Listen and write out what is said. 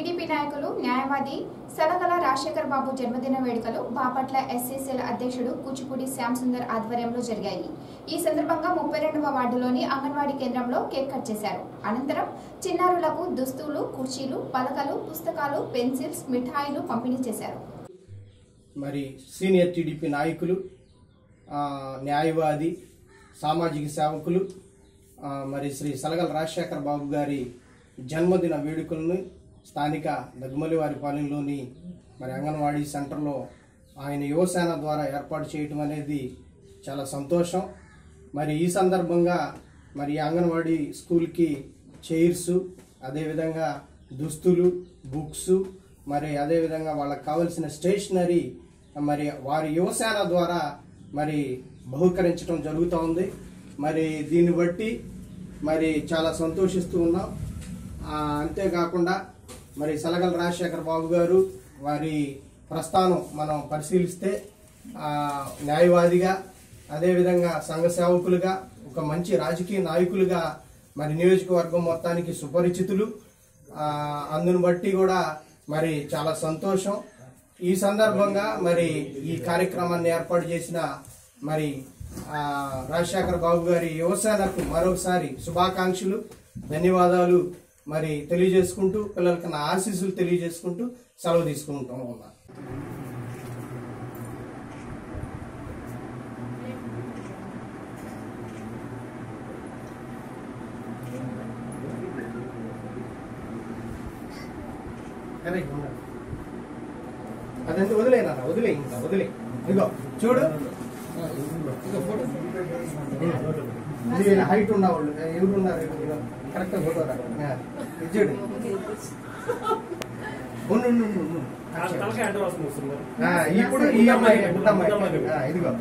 TDP నాయకులు న్యాయవాది సలగల రాజశేఖర్ బాబు జన్మదిన వేడుకలు బాపట్ల ఎస్సీసీల అధ్యక్షుడు కూచిపూడి శ్యామ్ సుందర్ ఆధ్వర్యంలో జరిగాయి. ఈ సందర్భంగా ముప్పై రెండవ వార్డులోని అంగన్వాడీ కేంద్రంలో కేక్ కట్ చేశారు. అనంతరం చిన్నారులకు దుస్తులు కుర్చీలు పలకలు పుస్తకాలు పెన్సిల్స్ మిఠాయిలు పంపిణీ చేశారు. మరి సీనియర్ టీడీపీ నాయకులు న్యాయవాది సామాజిక సేవకులు మరి శ్రీ సలగల రాజశేఖర బాబు గారి జన్మదిన వేడుకలను స్థానిక దగ్గమలివారి పాలెంలోని మరి అంగన్వాడీ సెంటర్లో ఆయన యువసేన ద్వారా ఏర్పాటు చేయటం అనేది చాలా సంతోషం. మరి ఈ సందర్భంగా మరి ఈ అంగన్వాడీ స్కూల్కి చైర్స్ అదేవిధంగా దుస్తులు బుక్స్ మరి అదేవిధంగా వాళ్ళకి కావలసిన స్టేషనరీ మరి వారి యువసేన ద్వారా మరి బహుకరించడం జరుగుతూ ఉంది. మరి దీన్ని బట్టి మరి చాలా సంతోషిస్తూ ఉన్నాం. అంతేకాకుండా మరి సలగల రాజశేఖర బాబు గారు వారి ప్రస్థానం మనం పరిశీలిస్తే న్యాయవాదిగా అదేవిధంగా సంఘ సేవకులుగా ఒక మంచి రాజకీయ నాయకులుగా మరి నియోజకవర్గం మొత్తానికి సుపరిచితులు. అందును బట్టి కూడా మరి చాలా సంతోషం. ఈ సందర్భంగా మరి ఈ కార్యక్రమాన్ని ఏర్పాటు చేసిన మరి రాజశేఖర్ రాజశేఖర బాబు గారి యువసేనకు మరొకసారి శుభాకాంక్షలు ధన్యవాదాలు. మరి తెలియజేసుకుంటూ పిల్లలకి నా ఆశీస్సులు తెలియజేసుకుంటూ సెలవు తీసుకుంటాం ఉన్నాను అరే, ఉండండి. అదంతా వదిలేనా వదిలే ఇంకా వదిలే ఇదిగో చూడు. హైట్ ఉన్నవాళ్ళు ఎవరు ఉన్నారు ఇదిగో, కరెక్ట్ ఫోటో రా. ఆ, ఇది చూడు. ఇప్పుడు ఈ అమ్మాయి ఇదిగో.